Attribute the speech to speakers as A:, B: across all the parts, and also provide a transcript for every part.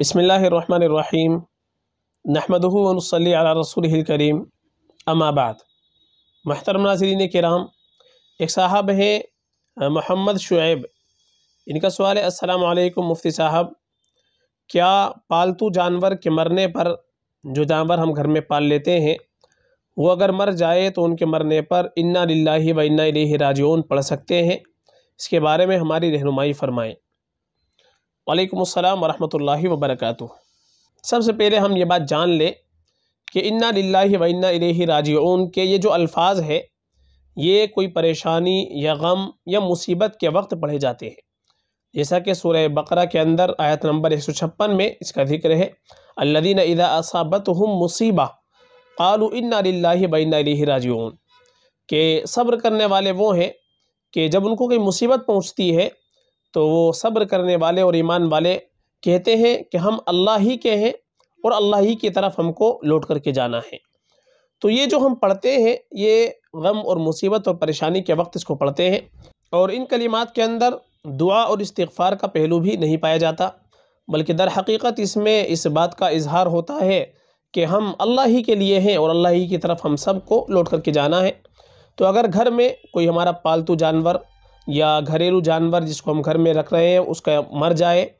A: बसमीम नहमदनसली रसूल करीम अमाबाद महतरम नाजरीन कराम एक साहब हैं मोहम्मद शुएब इनका सवाल है अस्सलाम वालेकुम मुफ्ती साहब क्या पालतू जानवर के मरने पर जो जानवर हम घर में पाल लेते हैं वो अगर मर जाए तो उनके मरने पर इन्ना लिल्लाहि व इन्ना राजिऊन पढ़ सकते हैं इसके बारे में हमारी रहनुमाई फरमाएँ वालेकुम अस्सलाम वरहमतुल्लाहि वबरकातुहू। सबसे पहले हम ये बात जान लें कि इन्ना लिल्लाहि व इन्ना इलैहि राजिऊन के ये जो अल्फाज है, ये कोई परेशानी या गम या मुसीबत के वक्त पढ़े जाते हैं। जैसा कि सूरह बकरा के अंदर आयत नंबर एक सौ छप्पन में इसका ज़िक्र है, अल्लदीन इदा असाबत हम मुसीबा, कालू इन्ना इन्ना इलैहि राजिऊन। के सब्र करने वाले वो हैं कि जब उनको कोई मुसीबत पहुँचती है तो वो सब्र करने वाले और ईमान वाले कहते हैं कि हम अल्लाह ही के हैं और अल्लाह ही की तरफ़ हमको लौट करके जाना है। तो ये जो हम पढ़ते हैं, ये गम और मुसीबत और परेशानी के वक्त इसको पढ़ते हैं और इन कलिमात के अंदर दुआ और इस्तफ़ार का पहलू भी नहीं पाया जाता, बल्कि दर हकीकत इसमें इस बात का इजहार होता है कि हम अल्लाह ही के लिए हैं और अल्लाह ही की तरफ़ हम सबको लौट करके जाना है। तो अगर घर में कोई हमारा पालतू जानवर या घरेलू जानवर जिसको हम घर में रख रहे हैं, उसका मर जाए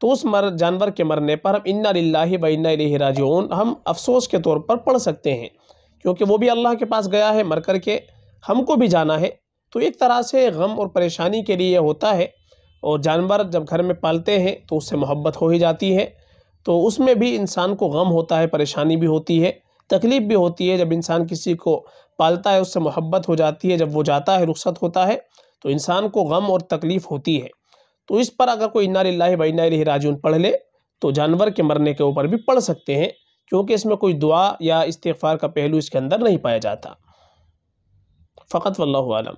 A: तो उस मर, जानवर के मरने पर हम इन्ना लाही व इन्ना राजिऊन, हम अफसोस के तौर पर पढ़ सकते हैं। क्योंकि वो भी अल्लाह के पास गया है, मर कर के हमको भी जाना है। तो एक तरह से गम और परेशानी के लिए होता है और जानवर जब घर में पालते हैं तो उससे मोहब्बत हो ही जाती है। तो उसमें भी इंसान को गम होता है, परेशानी भी होती है, तकलीफ़ भी होती है। जब इंसान किसी को पालता है, उससे मोहब्बत हो जाती है, जब वो जाता है, रुख्सत होता है तो इंसान को गम और तकलीफ़ होती है। तो इस पर अगर कोई इन्ना लाही राजून पढ़ ले तो जानवर के मरने के ऊपर भी पढ़ सकते हैं, क्योंकि इसमें कोई दुआ या इस्तफ़ार का पहलू इसके अंदर नहीं पाया जाता। फ़कत वल्लम